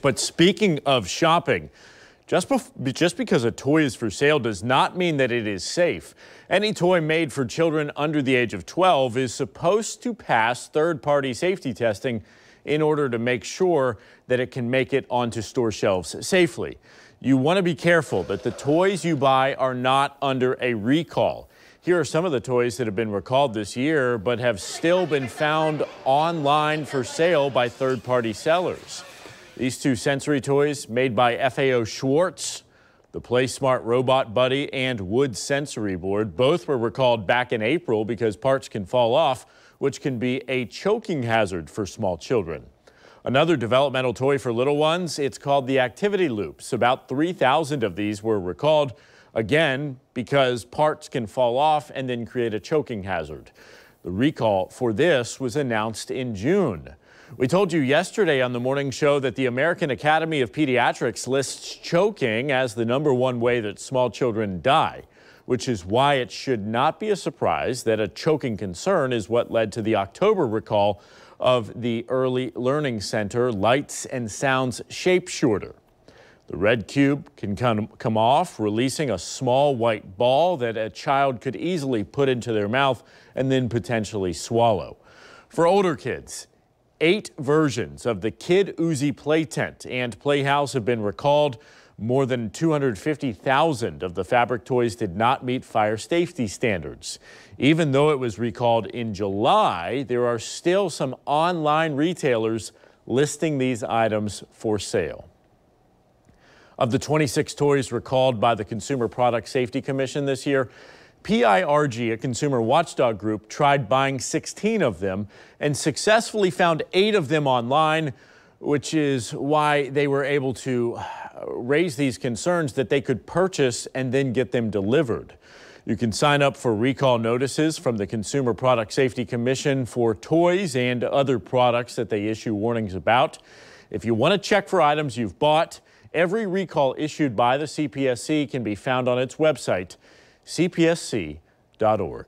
But speaking of shopping, just, just because a toy is for sale does not mean that it is safe. Any toy made for children under the age of 12 is supposed to pass third-party safety testing in order to make sure that it can make it onto store shelves safely. You want to be careful that the toys you buy are not under a recall. Here are some of the toys that have been recalled this year but have still been found online for sale by third-party sellers. These two sensory toys made by FAO Schwarz, the PlaySmart Robot Buddy and Wood Sensory Board, both were recalled back in April because parts can fall off, which can be a choking hazard for small children. Another developmental toy for little ones, it's called the Activity Loops. About 3,000 of these were recalled, again, because parts can fall off and then create a choking hazard. The recall for this was announced in June. We told you yesterday on the morning show that the American Academy of Pediatrics lists choking as the number one way that small children die, which is why it should not be a surprise that a choking concern is what led to the October recall of the Early Learning Center Lights and Sounds Shape Sorter. The red cube can come, off, releasing a small white ball that a child could easily put into their mouth and then potentially swallow. For older kids, Eight versions of the Kidoozie play tent and playhouse have been recalled. More than 250,000 of the fabric toys did not meet fire safety standards. Even though it was recalled in July, there are still some online retailers listing these items for sale. Of the 26 toys recalled by the Consumer Product Safety Commission this year, PIRG, a consumer watchdog group, tried buying 16 of them and successfully found eight of them online, which is why they were able to uh, raise these concerns that they could purchase and then get them delivered. You can sign up for recall notices from the Consumer Product Safety Commission for toys and other products that they issue warnings about. If you want to check for items you've bought, every recall issued by the CPSC can be found on its website cpsc.org.